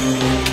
Música